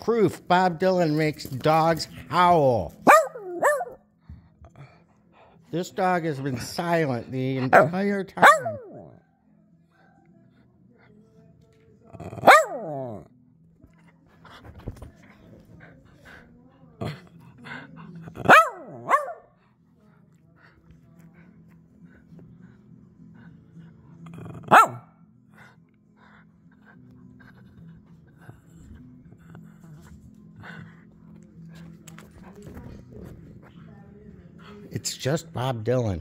proof Bob Dylan makes dogs howl. This dog has been silent the entire time. It's just Bob Dylan.